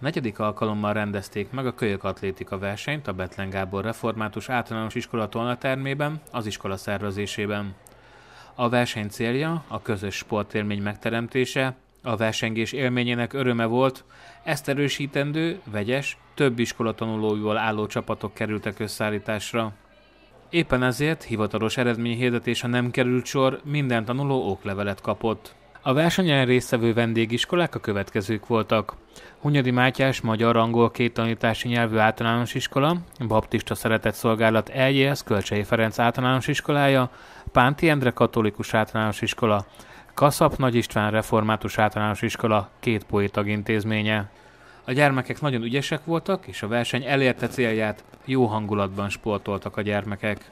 Negyedik alkalommal rendezték meg a kölyök atlétika versenyt a Betlen Gábor Református Általános Iskola Tolnatermében, az iskola szervezésében. A verseny célja a közös sportélmény megteremtése, a versengés élményének öröme volt, ezt erősítendő, vegyes, több iskola tanulóival álló csapatok kerültek összeállításra. Éppen ezért hivatalos eredményhirdetése nem került sor, minden tanuló oklevelet kapott. A versenyen résztvevő vendégiskolák a következők voltak. Hunyadi Mátyás magyar-angol két tanítási nyelvű általános iskola, Baptista Szeretett Szolgálat EJS Kölcsei Ferenc általános iskolája, Pánti Endre katolikus általános iskola, Kaszap Nagy István református általános iskola két poétag intézménye. A gyermekek nagyon ügyesek voltak, és a verseny elérte célját, jó hangulatban sportoltak a gyermekek.